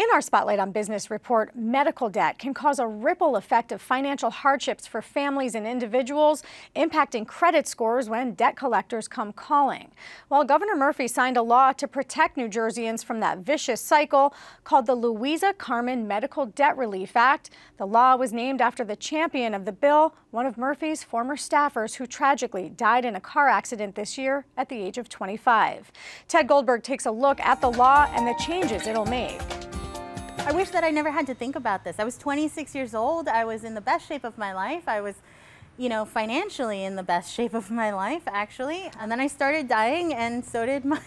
In our Spotlight on Business report, medical debt can cause a ripple effect of financial hardships for families and individuals, impacting credit scores when debt collectors come calling. While Governor Murphy signed a law to protect New Jerseyans from that vicious cycle called the Louisa Carman Medical Debt Relief Act, the law was named after the champion of the bill, one of Murphy's former staffers who tragically died in a car accident this year at the age of 25. Ted Goldberg takes a look at the law and the changes it'll make. I wish that I never had to think about this. I was 26 years old. I was in the best shape of my life. I was, you know, financially in the best shape of my life, actually. And then I started dying, and so did my,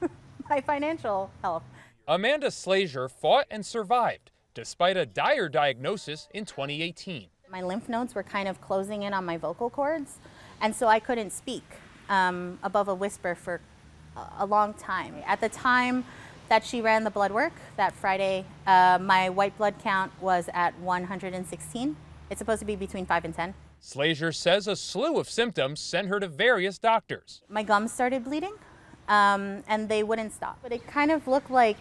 my financial health. Amanda Slager fought and survived despite a dire diagnosis in 2018. My lymph nodes were kind of closing in on my vocal cords, and so I couldn't speak um, above a whisper for a long time. At the time, that she ran the blood work that Friday. Uh, my white blood count was at 116. It's supposed to be between 5 and 10. Slager says a slew of symptoms sent her to various doctors. My gums started bleeding, um, and they wouldn't stop. But it kind of looked like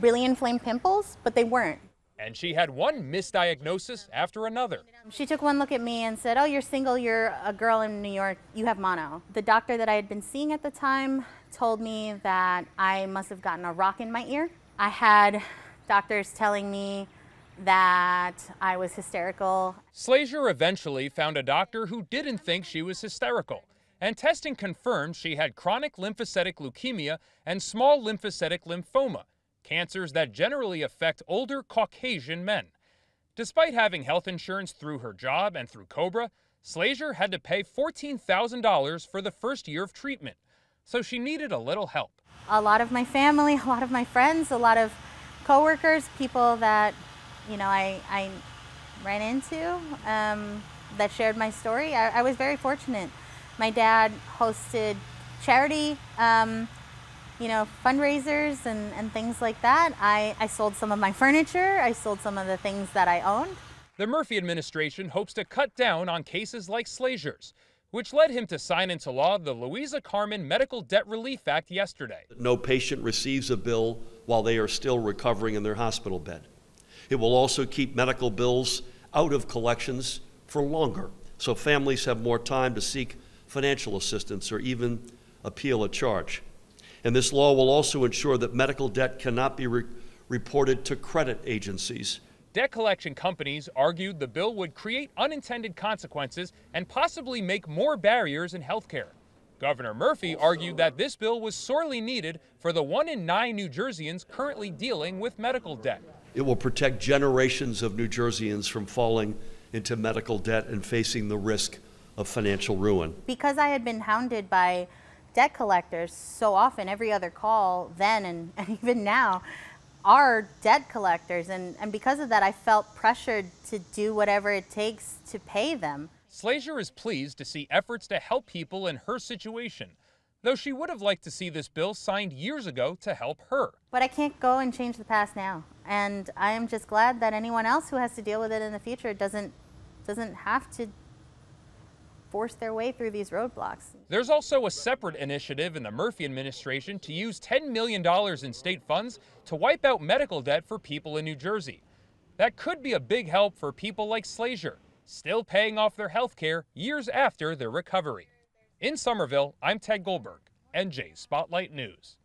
really inflamed pimples, but they weren't. And she had one misdiagnosis after another. She took one look at me and said, Oh, you're single, you're a girl in New York, you have mono. The doctor that I had been seeing at the time told me that I must have gotten a rock in my ear. I had doctors telling me that I was hysterical. Slager eventually found a doctor who didn't think she was hysterical, and testing confirmed she had chronic lymphocytic leukemia and small lymphocytic lymphoma cancers that generally affect older Caucasian men. Despite having health insurance through her job and through Cobra, Slager had to pay $14,000 for the first year of treatment, so she needed a little help. A lot of my family, a lot of my friends, a lot of coworkers, people that, you know, I, I ran into um, that shared my story. I, I, was very fortunate. My dad hosted charity um, you know, fundraisers and, and things like that. I, I sold some of my furniture. I sold some of the things that I owned. The Murphy administration hopes to cut down on cases like Slager's, which led him to sign into law the Louisa Carman Medical Debt Relief Act yesterday. No patient receives a bill while they are still recovering in their hospital bed. It will also keep medical bills out of collections for longer, so families have more time to seek financial assistance or even appeal a charge. And this law will also ensure that medical debt cannot be re reported to credit agencies. Debt collection companies argued the bill would create unintended consequences and possibly make more barriers in healthcare. Governor Murphy argued that this bill was sorely needed for the one in nine New Jerseyans currently dealing with medical debt. It will protect generations of New Jerseyans from falling into medical debt and facing the risk of financial ruin. Because I had been hounded by debt collectors so often, every other call then and, and even now, are debt collectors. And, and because of that, I felt pressured to do whatever it takes to pay them. Slager is pleased to see efforts to help people in her situation, though she would have liked to see this bill signed years ago to help her. But I can't go and change the past now. And I am just glad that anyone else who has to deal with it in the future doesn't, doesn't have to force their way through these roadblocks. There's also a separate initiative in the Murphy administration to use $10 million in state funds to wipe out medical debt for people in New Jersey. That could be a big help for people like Slager, still paying off their health care years after their recovery. In Somerville, I'm Ted Goldberg, NJ Spotlight News.